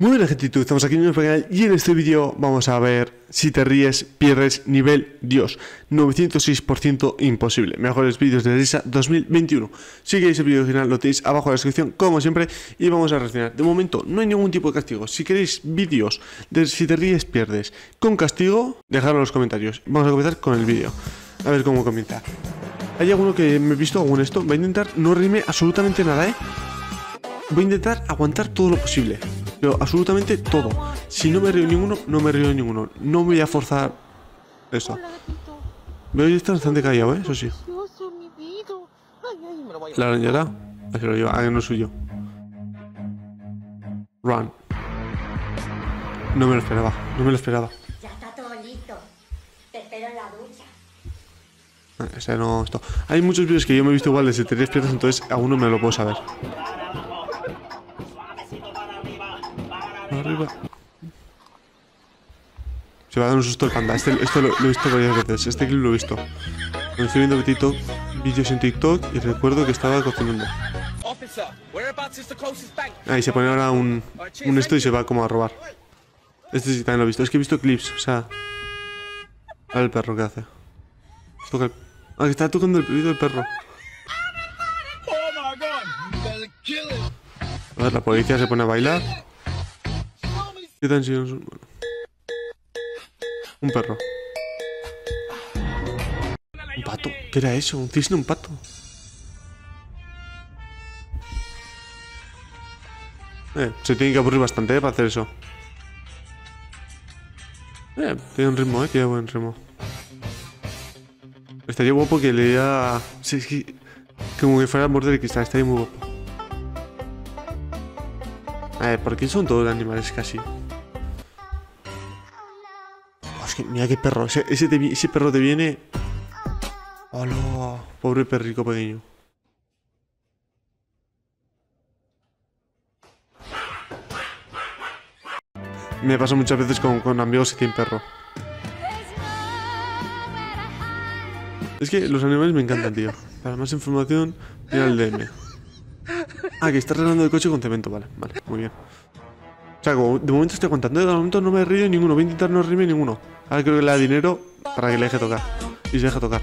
Muy buena gente, estamos aquí en nuestro canal y en este vídeo vamos a ver si te ríes, pierdes nivel Dios. 906% imposible, mejores vídeos de risa 2021 Si queréis el vídeo original lo tenéis abajo en la descripción como siempre y vamos a reaccionar. De momento no hay ningún tipo de castigo, si queréis vídeos de si te ríes, pierdes. Con castigo, dejadlo en los comentarios. Vamos a comenzar con el vídeo, a ver cómo comenta Hay alguno que me he visto algún esto, va a intentar no reírme absolutamente nada eh Voy a intentar aguantar todo lo posible pero absolutamente todo. Si no me río ninguno, no me río ninguno. No me voy a forzar eso. Veo que está bastante callado, ¿eh? Eso sí. La arañera. Aquí lo lleva. Ah, no es suyo. Run. No me lo esperaba. No me lo esperaba. Ya está todo listo. Te espero en la ducha. Ah, ese no, esto. Hay muchos vídeos que yo me he visto igual desde tres piernas, entonces aún no me lo puedo saber. Arriba. Se va a dar un susto el panda. Este, esto lo, he visto varias veces. Este clip lo he visto. Me estoy viendo TikTok, vídeos en TikTok y recuerdo que estaba cocinando. Ahí se pone ahora un, un esto y se va como a robar. Este sí también lo he visto. Es que he visto clips, o sea. A ver el perro que hace. Toca el... Ah, que está tocando el pedido del perro. A ver, la policía se pone a bailar. ¿Qué tan Un perro. Un pato. ¿Qué era eso? Un cisne, un pato. Eh, se tiene que aburrir bastante eh, para hacer eso. Eh, tiene un ritmo, eh, tiene buen ritmo. Estaría guapo que le diera... Como que fuera a morder el cristal, estaría muy guapo. A ver, ¿por qué son todos animales casi? Mira qué perro. Ese, ese, perro te viene. ¡Hola! Pobre perrico pequeño. Me pasa muchas veces con, con amigos que tienen perro. Es que los animales me encantan, tío. Para más información, mira el DM. Ah, que está arreglando el coche con cemento, vale, vale, muy bien. O sea, de momento estoy contando, de momento no me he reído ninguno, voy a intentar no reírme ninguno. Ahora creo que le da dinero para que le deje tocar. Y se deje tocar.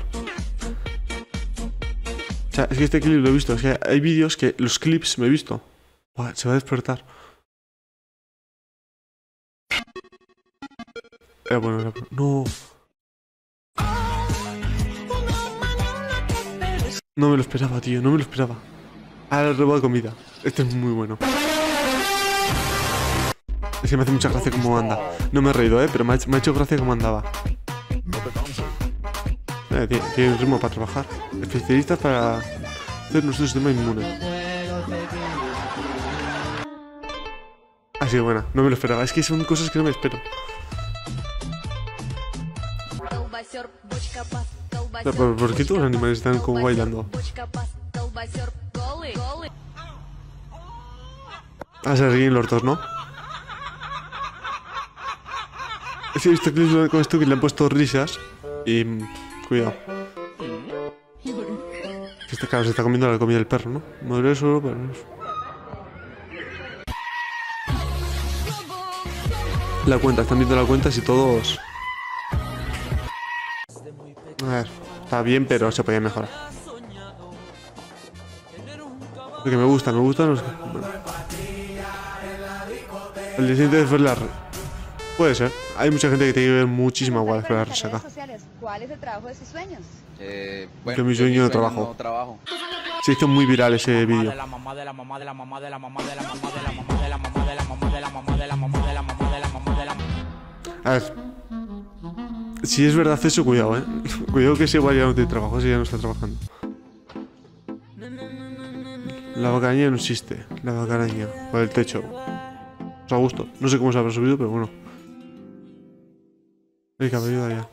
O sea, es que este clip lo he visto. Es que hay vídeos que los clips me he visto. se va a despertar. Era bueno, era bueno. No. No me lo esperaba, tío. No me lo esperaba. Ahora robo de comida. Este es muy bueno. Es que me hace mucha gracia cómo anda. No me he reído, ¿eh? Pero me ha, hecho, gracia cómo andaba. Eh, tiene, un ritmo para trabajar. Especialistas para hacer nuestro sistema inmune. Ha sido buena, no me lo esperaba. Es que son cosas que no me espero. ¿Por, qué todos los animales están como bailando? Ah, se ríen los dos, ¿no? He visto clips con esto que le han puesto risas y... Cuidado. Este claro se está comiendo la comida del perro, ¿no? Madre solo pero... La cuenta, están viendo la cuenta si todos... A ver, está bien, pero se podía mejorar. Porque me gusta, me gustan los... El siguiente fue la... Puede ser. Hay mucha gente que tiene que ver muchísima agua después de la resaca. ¿Cuál es el trabajo de sus sueños? Eh, bueno, que mi sueño de trabajo. trabajo. Se hizo muy viral ese vídeo. A ver. Si es verdad eso, cuidado, eh. Cuidado que ese igual ya no tiene trabajo, ese ya no está trabajando. La bacaraña no existe. La bacaraña. Por el techo. Os a gusto. No sé cómo se habrá subido, pero bueno. Venga, me ayuda ya.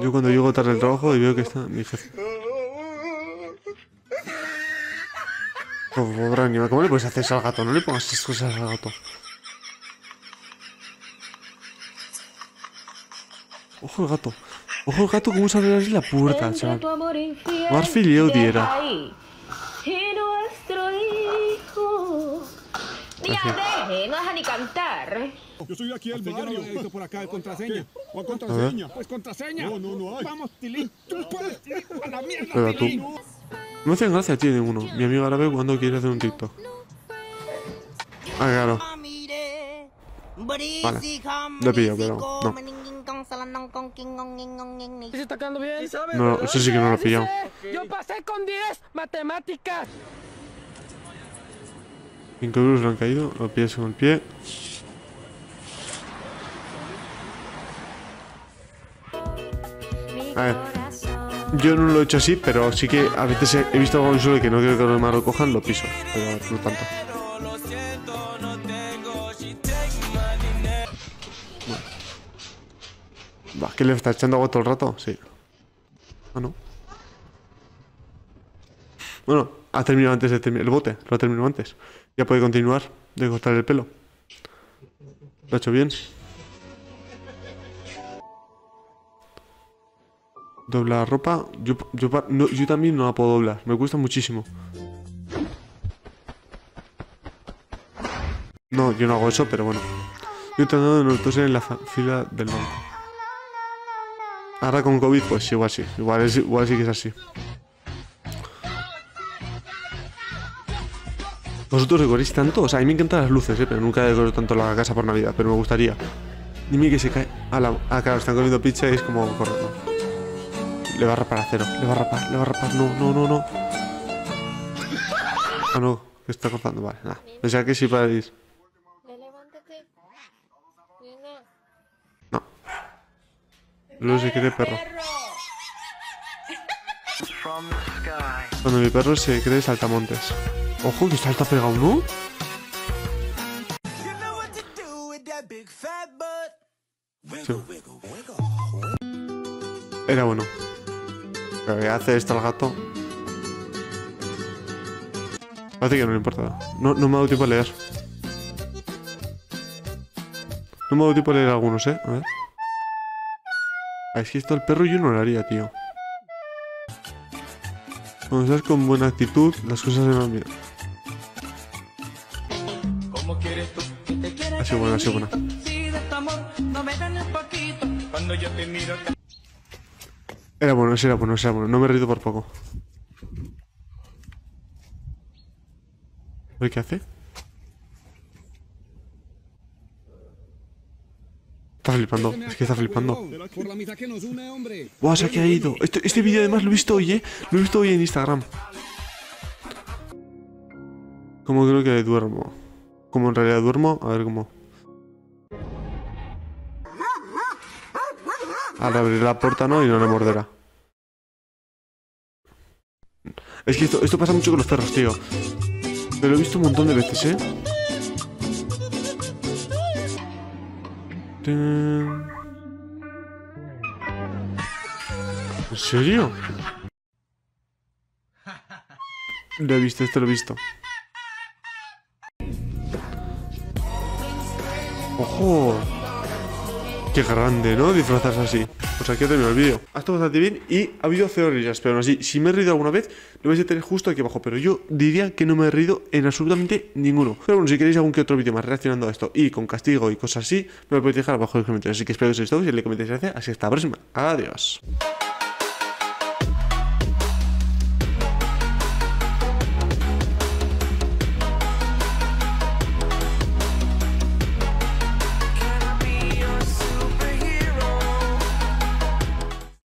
Yo cuando llego tarde al trabajo y veo que está mi jefe. Oh, ¿cómo le puedes hacer eso al gato? No le pongas esas cosas al gato. Ojo el gato. Ojo el gato, cómo sale abrir la puerta, chaval. Marfil y diera. Así. deje, no deja ni cantar. Yo soy de aquí del ya no barrio. por acá de contraseña. ¿Cuál contraseña? Pues contraseña. No, no, no hay. Vamos, Tilín. Tú puedes, Tilín. A la mierda, Pero tú. Tilín. No gracia, tío, ninguno. Mi amigo árabe cuando quiere hacer un TikTok. Ah, claro. Vale. Lo he pillado, pero no. ¿Se está quedando bien? No, eso sí que no lo he pillado. Yo pasé con 10 matemáticas. 5 euros le han caído, lo pillas con el pie. A ver. Yo no lo he hecho así, pero sí que a veces he- visto algo solo que no quiero que los demás lo cojan, lo piso. Pero no tanto. Bueno. Va, ¿qué le está echando agua todo el rato? Sí. Ah, no. Bueno, ha terminado antes de terminar el bote, lo ha terminado antes. Ya puede continuar de cortar el pelo. Lo ha hecho bien. Dobla la ropa. Yo, yo, no, yo también no la puedo doblar. Me cuesta muchísimo. No, yo no hago eso, pero bueno. Yo tratando de nosotros en la fila del banco. Ahora con COVID, pues igual sí. Igual, es, igual sí que es así. ¿Vosotros decoréis tanto? O sea, a mí me encantan las luces, ¿eh? Pero nunca decoro tanto la casa por Navidad, pero me gustaría. Dime que se cae. La... Ah, claro, están comiendo pizza y es como... corre, no. Le va a rapar a cero. Le va a rapar, le va a rapar. No, no, no, no. Ah, no. Que está cortando. Vale, nada. Pensaba que sí para ir. No. Luego se quiere perro. Cuando mi perro se cree saltamontes. Ojo, que salta pegado, ¿no? Era bueno. Pero que hace esto el gato. Parece que no le importa. No, no me ha dado tiempo a leer. No me ha dado tiempo a leer algunos, ¿eh? A ver. Ah, es que esto el perro yo no lo haría, tío. Cuando estás con buena actitud, las cosas se van bien. Así buena, así buena. Era bueno, ese era bueno, ese era bueno. No me he reído por poco. Qué hace. Está flipando, es que está flipando. Buah, se ha caído. Este, este vídeo además lo he visto hoy, ¿eh? Lo he visto hoy en Instagram. Como creo que duermo. Como en realidad duermo, a ver cómo. Ahora abriré la puerta, ¿no? Y no le morderá. Es que esto, esto pasa mucho con los perros, tío. Me lo he visto un montón de veces, ¿eh? ¿En serio? Lo he visto, esto lo he visto. ¡Ojo! Qué grande, ¿no? Disfrazarse así. Pues aquí ha terminado el vídeo. Ha estado bastante bien y ha habido cero risas, pero aún así, si me he reído alguna vez, lo vais a tener justo aquí abajo. Pero yo diría que no me he reído en absolutamente ninguno. Pero bueno, si queréis algún que otro vídeo más reaccionando a esto y con castigo y cosas así, me lo podéis dejar abajo en los comentarios. Así que espero que os haya gustado y le comentéis gracias. Así que hasta la próxima. Adiós.